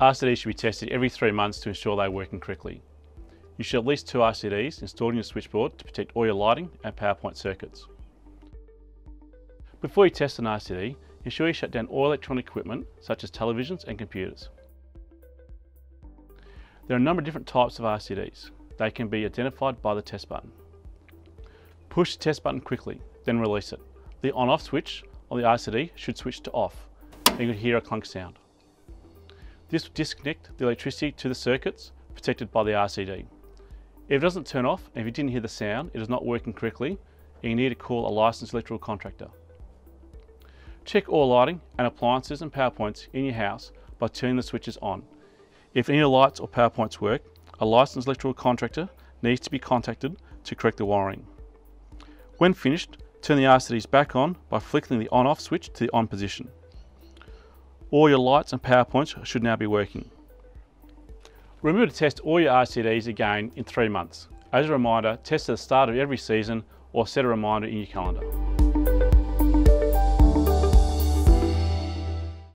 RCDs should be tested every three months to ensure they are working correctly. You should have at least two RCDs installed in your switchboard to protect all your lighting and power point circuits. Before you test an RCD, ensure you shut down all electronic equipment such as televisions and computers. There are a number of different types of RCDs. They can be identified by the test button. Push the test button quickly, then release it. The on-off switch on the RCD should switch to off, and you can hear a clunk sound. This will disconnect the electricity to the circuits protected by the RCD. If it doesn't turn off and if you didn't hear the sound, it is not working correctly and you need to call a licensed electrical contractor. Check all lighting and appliances and power points in your house by turning the switches on. If any lights or power points work, a licensed electrical contractor needs to be contacted to correct the wiring. When finished, turn the RCDs back on by flickering the on-off switch to the on position. All your lights and power points should now be working. Remember to test all your RCDs again in three months. As a reminder, test at the start of every season or set a reminder in your calendar.